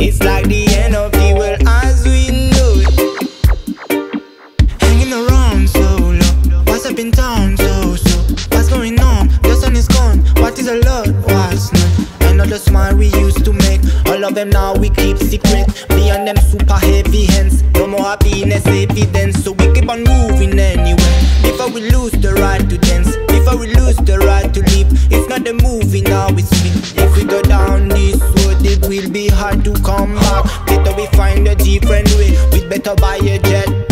It's like the end of the world as we know it. Hanging around so long, what's up in town so so? What's going on? The sun is gone. What is a lot? What's not? Another smile we used to make. All of them now we keep secret. Beyond them super heavy hands, no more happiness. Eh, to come back. Better we find a different way. We better buy a jet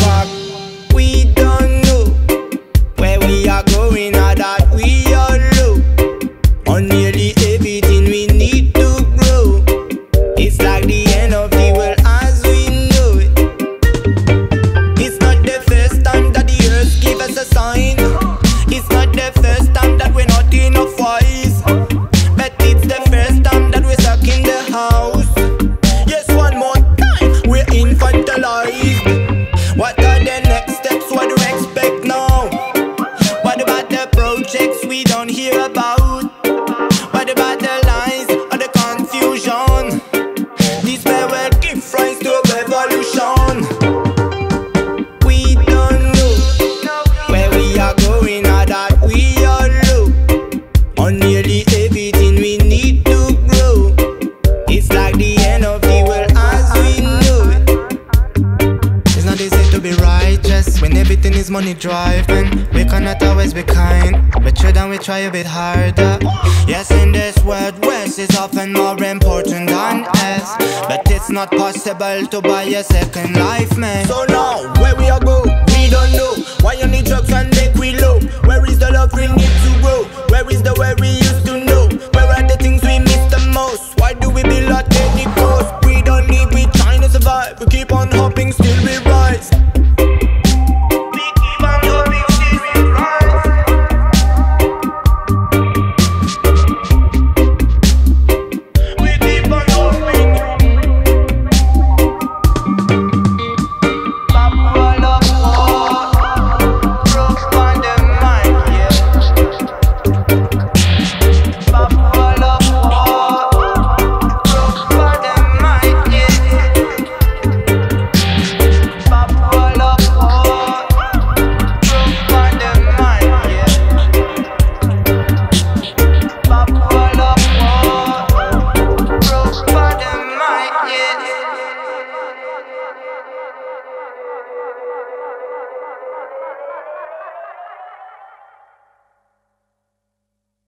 when everything is money driven. We cannot always be kind, but sure then we try a bit harder. Yes, in this world, West is often more important than S. But it's not possible to buy a second life, man. So now, where we are go, we don't know. Why only drugs and make we low? Where is the love we need to grow? Where is the way we used to know? Where are the things we miss the most? Why do we build at any cost? We don't need, we trying to survive. We keep on hopping, still we.